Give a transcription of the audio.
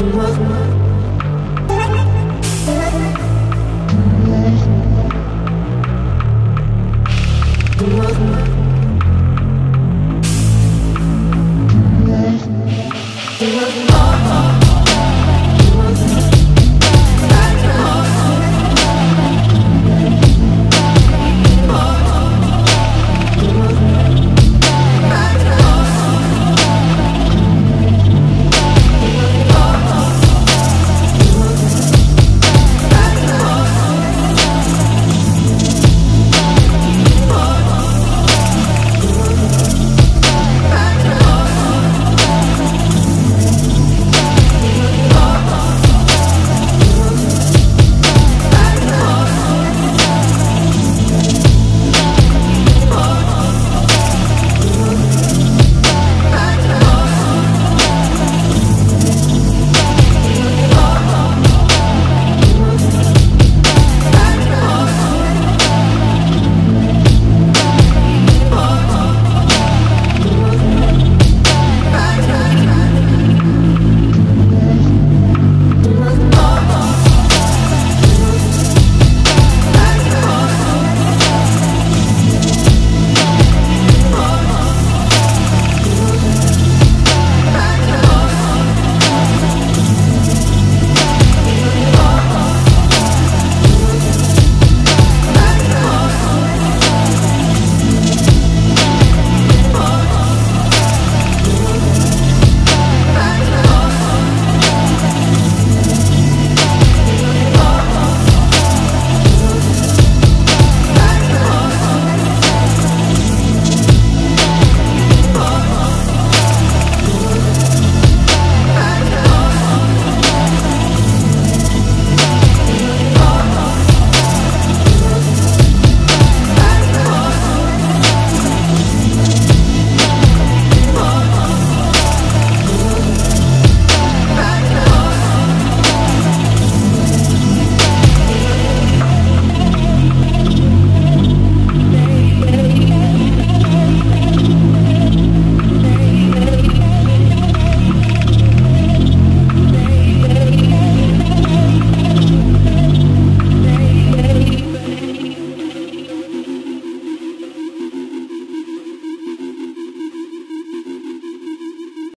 What?